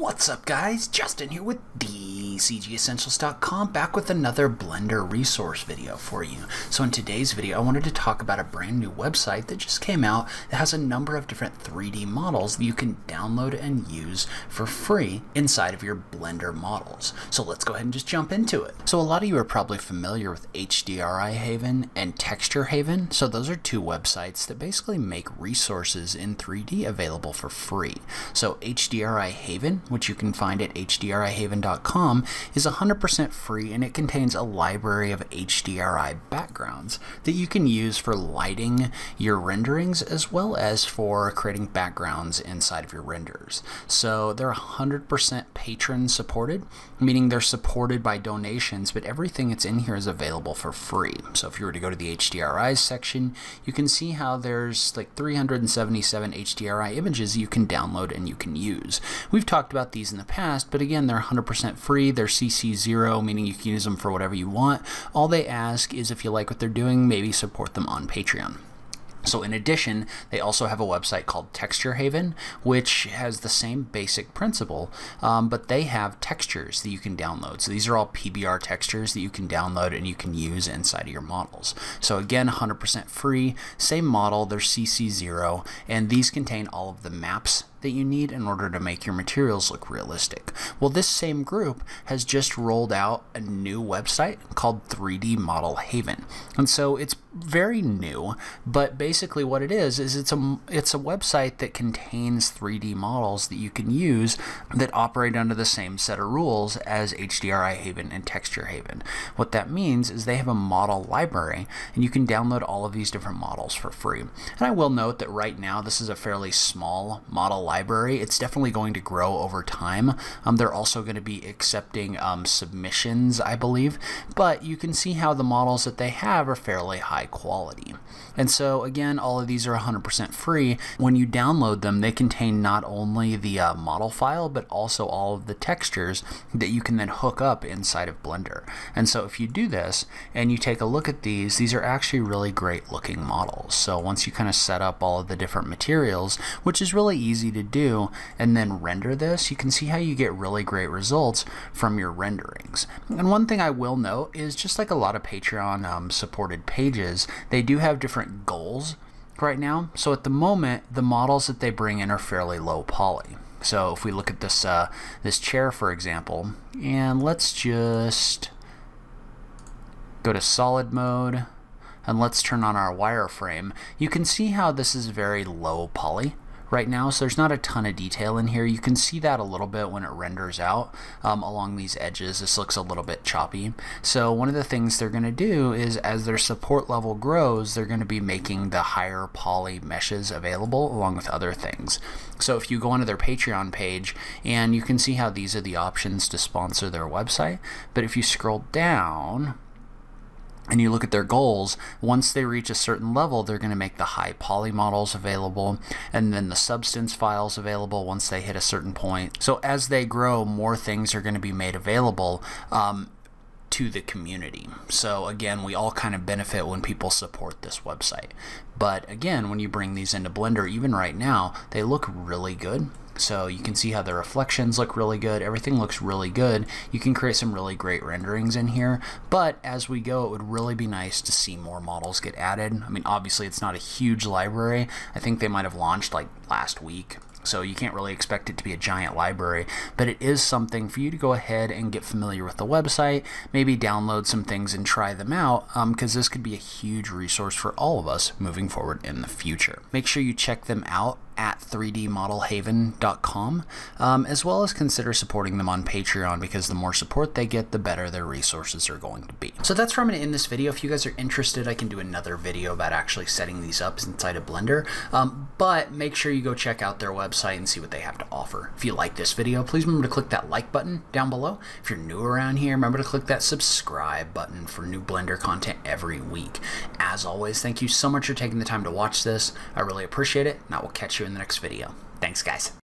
What's up guys? Justin here with TheCGEssentials.com back with another Blender resource video for you. So in today's video I wanted to talk about a brand new website that just came out that has a number of different 3D models that you can download and use for free inside of your Blender models. So let's go ahead and just jump into it. So a lot of you are probably familiar with HDRI Haven and Texture Haven. So those are two websites that basically make resources in 3D available for free. So HDRI Haven which you can find at hdrihaven.com, is 100% free and it contains a library of HDRI backgrounds that you can use for lighting your renderings as well as for creating backgrounds inside of your renders. So they're 100% patron supported, meaning they're supported by donations, but everything that's in here is available for free. So if you were to go to the HDRI section, you can see how there's like 377 HDRI images you can download and you can use. We've talked about these in the past, but again, they're 100% free. They're CC0, meaning you can use them for whatever you want. All they ask is if you like what they're doing, maybe support them on Patreon. So in addition, they also have a website called Texture Haven, which has the same basic principle, um, but they have textures that you can download. So these are all PBR textures that you can download and you can use inside of your models. So again, 100% free, same model, they're CC0, and these contain all of the maps that you need in order to make your materials look realistic. Well, this same group has just rolled out a new website called 3D Model Haven. And so it's very new, but basically what it is is it's a it's a website that contains 3D models that you can use that operate under the same set of rules as HDRI Haven and Texture Haven. What that means is they have a model library and you can download all of these different models for free. And I will note that right now this is a fairly small model library. It's definitely going to grow over time. Um, they're also going to be accepting um, submissions, I believe, but you can see how the models that they have are fairly high quality. And so again, all of these are 100% free. When you download them, they contain not only the uh, model file, but also all of the textures that you can then hook up inside of Blender. And so if you do this and you take a look at these, these are actually really great looking models. So once you kind of set up all of the different materials, which is really easy to to do and then render this, you can see how you get really great results from your renderings. And one thing I will note is just like a lot of Patreon um, supported pages, they do have different goals right now. So at the moment, the models that they bring in are fairly low poly. So if we look at this uh, this chair, for example, and let's just go to solid mode and let's turn on our wireframe, you can see how this is very low poly right now, so there's not a ton of detail in here. You can see that a little bit when it renders out um, along these edges. This looks a little bit choppy. So one of the things they're going to do is as their support level grows, they're going to be making the higher poly meshes available along with other things. So if you go onto their Patreon page and you can see how these are the options to sponsor their website, but if you scroll down, and you look at their goals, once they reach a certain level, they're going to make the high poly models available and then the substance files available once they hit a certain point. So as they grow, more things are going to be made available. Um, to the community. So again, we all kind of benefit when people support this website. But again, when you bring these into Blender, even right now, they look really good. So you can see how the reflections look really good. Everything looks really good. You can create some really great renderings in here. But as we go, it would really be nice to see more models get added. I mean, obviously it's not a huge library. I think they might have launched like last week so you can't really expect it to be a giant library, but it is something for you to go ahead and get familiar with the website, maybe download some things and try them out, because um, this could be a huge resource for all of us moving forward in the future. Make sure you check them out at 3dmodelhaven.com, um, as well as consider supporting them on Patreon because the more support they get, the better their resources are going to be. So that's where I'm going to end this video. If you guys are interested, I can do another video about actually setting these up inside of Blender, um, but make sure you go check out their website and see what they have to offer. If you like this video, please remember to click that like button down below. If you're new around here, remember to click that subscribe button for new Blender content every week. As always, thank you so much for taking the time to watch this. I really appreciate it, and I will catch you in the next video. Thanks, guys.